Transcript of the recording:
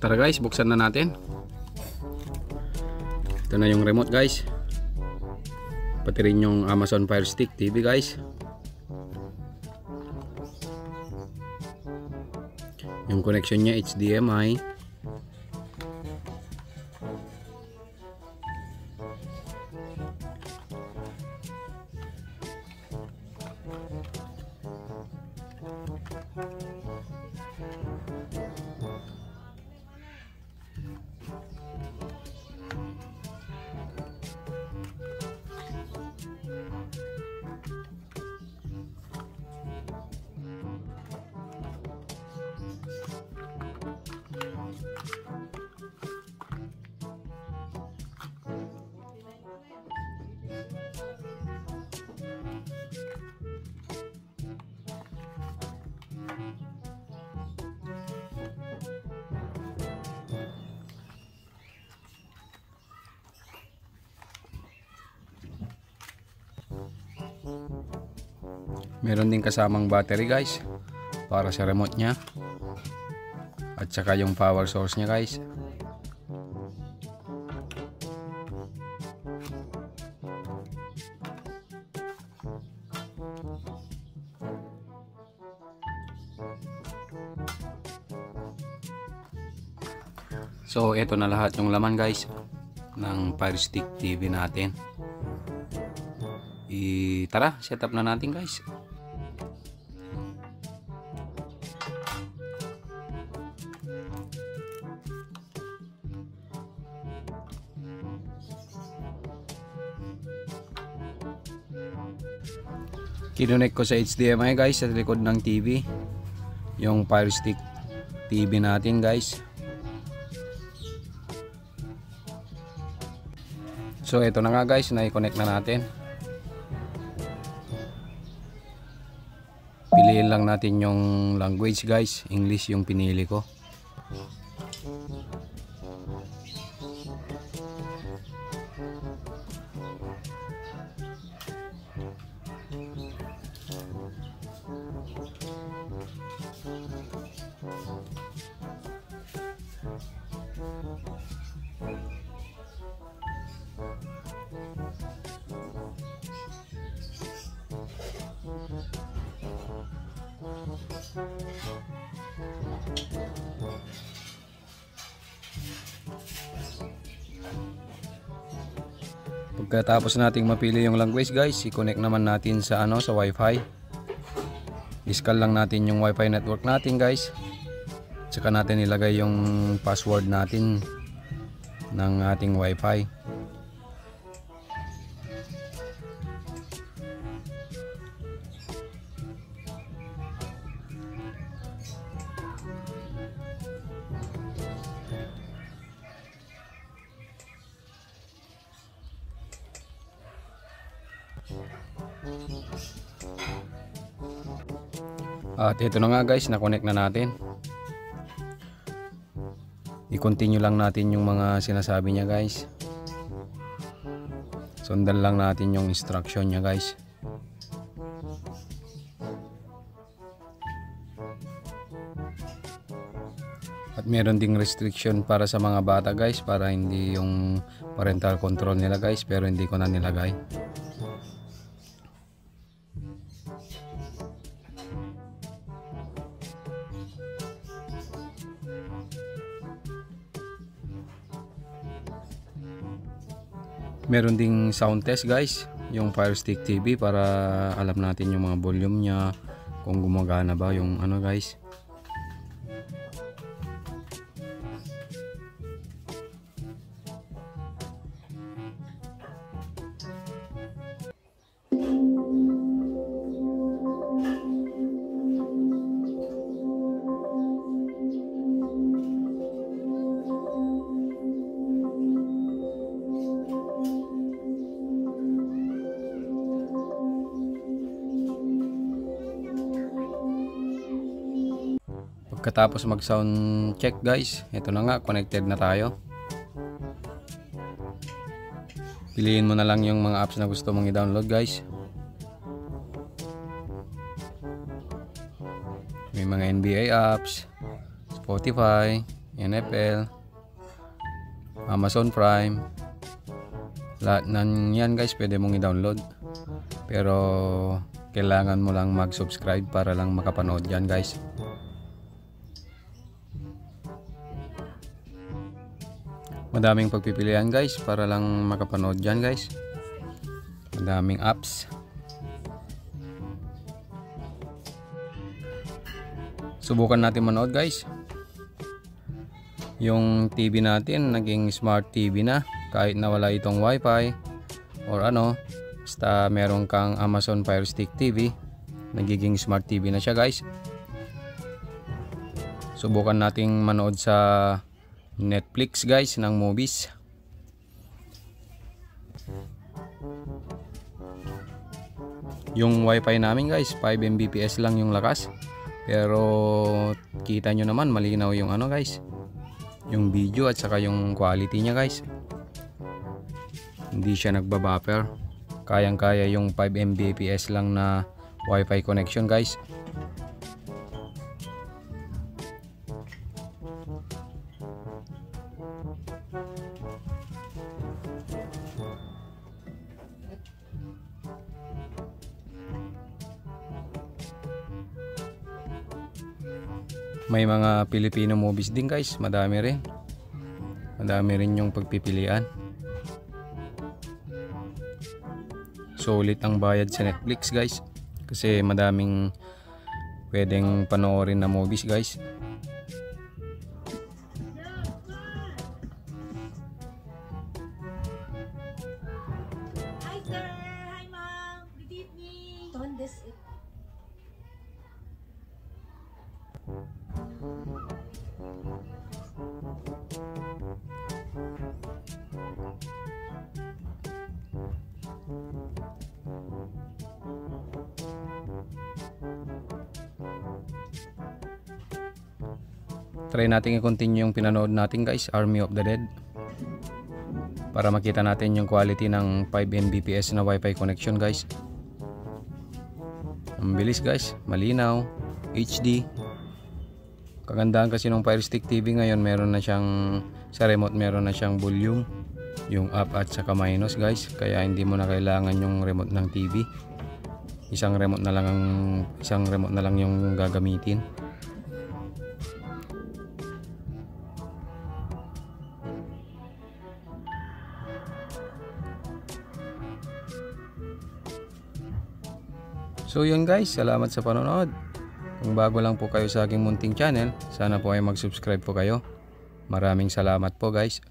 Tara guys, buksan na natin. Ito na yung remote guys. Pati rin yung Amazon Fire Stick TV guys. Yung connection niya HDMI. Meron din kasamang battery guys para sa remote niya. At saka yung power source niya guys. So ito na lahat yung laman guys ng Fire Stick TV natin. I tara, setup na natin guys. Kinunik ko sa HDMI guys sa likod ng TV. Yung Fire Stick TV natin guys. So ito na nga guys, na-connect na natin. Piliin lang natin yung language guys, English yung pinili ko. Pagkatapos nating mapili yung language guys, i-connect naman natin sa ano sa Wi-Fi. Iskal lang natin yung Wi-Fi network natin guys. Tsaka natin ilagay yung password natin ng ating Wi-Fi. At ito na nga guys, na-connect na natin. I-continue lang natin yung mga sinasabi niya guys. Sundan lang natin yung instruction niya guys. At meron ding restriction para sa mga bata guys para hindi yung parental control nila guys pero hindi ko na nilagay. Meron ding sound test guys. Yung Fire Stick TV para alam natin yung mga volume niya kung gumagana ba yung ano guys Pagkatapos mag sound check guys, ito na nga connected na tayo. Piliin mo na lang yung mga apps na gusto mong i-download guys. May mga NBA apps, Spotify, NFL, Amazon Prime. Lahat nan yan guys pwede mong i-download. Pero kailangan mo lang mag-subscribe para lang makapanood yan guys. Madaming pagpipilian guys para lang makapanood dyan guys. Madaming apps. Subukan natin manood guys. Yung TV natin naging smart TV na kahit nawala itong wifi or ano basta meron kang Amazon Fire Stick TV nagiging smart TV na siya guys. Subukan nating manood sa Netflix guys ng movies. Yung wifi namin guys 5 Mbps lang yung lakas. Pero kita nyo naman malinaw yung ano guys. Yung video at saka yung quality niya guys. Hindi siya nagbabuffer. Kayang kaya yung 5 Mbps lang na wifi connection guys. May mga Filipino movies din guys, madami rin. Madami rin yung pagpipilian. Sulit ang bayad sa Netflix guys. Kasi madaming pwedeng panoorin na movies guys. Try natin i-continue yung pinanood natin guys, Army of the Dead. Para makita natin yung quality ng 5 Mbps na wifi connection guys. Ang bilis guys, malinaw, HD. Kagandahan kasi ng Fire Stick TV ngayon meron na siyang sa remote meron na siyang volume yung up at saka minus guys kaya hindi mo na kailangan yung remote ng TV isang remote na lang ang isang remote na lang yung gagamitin So yun guys, salamat sa panonood. Kung bago lang po kayo sa aking munting channel, sana po ay mag-subscribe po kayo. Maraming salamat po guys.